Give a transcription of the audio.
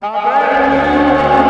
Amen.